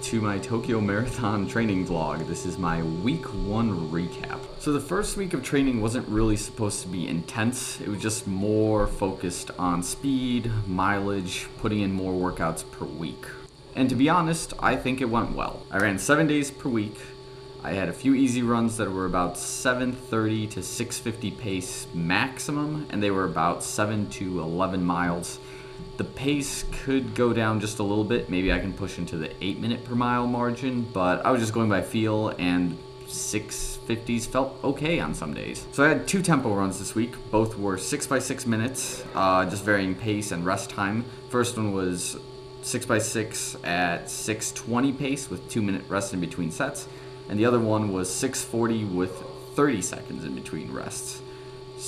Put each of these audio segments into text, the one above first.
to my Tokyo Marathon training vlog. This is my week one recap. So the first week of training wasn't really supposed to be intense. It was just more focused on speed, mileage, putting in more workouts per week. And to be honest, I think it went well. I ran seven days per week. I had a few easy runs that were about 730 to 650 pace maximum, and they were about 7 to 11 miles. The pace could go down just a little bit. Maybe I can push into the 8 minute per mile margin, but I was just going by feel and 650s felt okay on some days. So I had two tempo runs this week. Both were 6 by 6 minutes, uh, just varying pace and rest time. First one was 6 by 6 at 620 pace with 2 minute rest in between sets. And the other one was 640 with 30 seconds in between rests.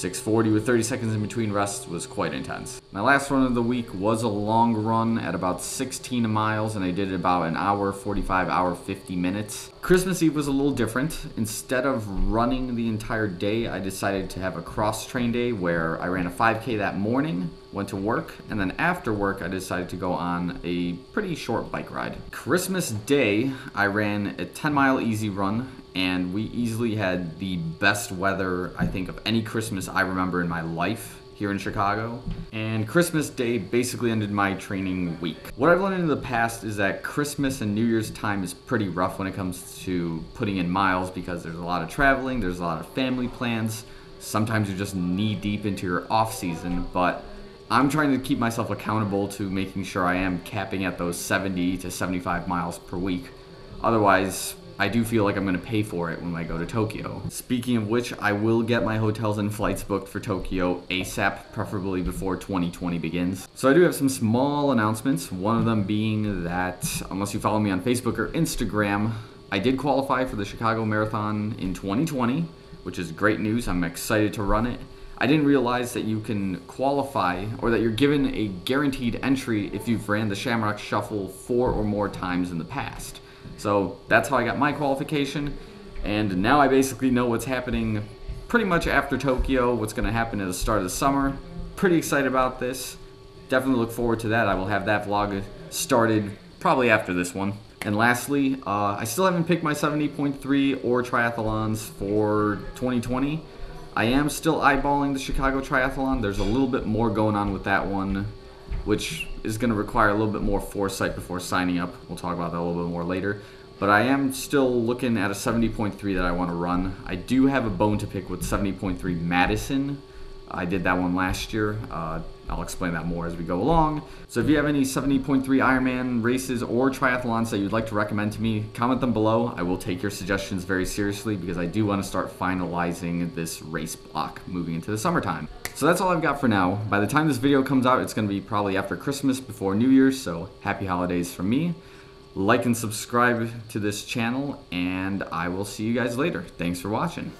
640 with 30 seconds in between rests was quite intense. My last run of the week was a long run at about 16 miles and I did it about an hour 45 hour 50 minutes. Christmas Eve was a little different. Instead of running the entire day, I decided to have a cross train day where I ran a 5k that morning, went to work, and then after work I decided to go on a pretty short bike ride. Christmas Day, I ran a 10 mile easy run and we easily had the best weather I think of any Christmas I remember in my life here in Chicago. And Christmas Day basically ended my training week. What I've learned in the past is that Christmas and New Year's time is pretty rough when it comes to putting in miles because there's a lot of traveling, there's a lot of family plans. Sometimes you're just knee deep into your off season, but I'm trying to keep myself accountable to making sure I am capping at those 70 to 75 miles per week. Otherwise, I do feel like I'm going to pay for it when I go to Tokyo. Speaking of which, I will get my hotels and flights booked for Tokyo ASAP, preferably before 2020 begins. So I do have some small announcements, one of them being that unless you follow me on Facebook or Instagram, I did qualify for the Chicago Marathon in 2020, which is great news. I'm excited to run it. I didn't realize that you can qualify or that you're given a guaranteed entry if you've ran the Shamrock Shuffle four or more times in the past. So that's how I got my qualification. And now I basically know what's happening pretty much after Tokyo, what's going to happen at the start of the summer. Pretty excited about this. Definitely look forward to that. I will have that vlog started probably after this one. And lastly, uh, I still haven't picked my 70.3 or triathlons for 2020. I am still eyeballing the Chicago Triathlon. There's a little bit more going on with that one which is going to require a little bit more foresight before signing up. We'll talk about that a little bit more later. But I am still looking at a 70.3 that I want to run. I do have a bone to pick with 70.3 Madison. I did that one last year. Uh, I'll explain that more as we go along. So if you have any 70.3 Ironman races or triathlons that you'd like to recommend to me, comment them below. I will take your suggestions very seriously because I do want to start finalizing this race block moving into the summertime. So that's all I've got for now. By the time this video comes out, it's going to be probably after Christmas, before New Year's, so happy holidays from me. Like and subscribe to this channel, and I will see you guys later. Thanks for watching.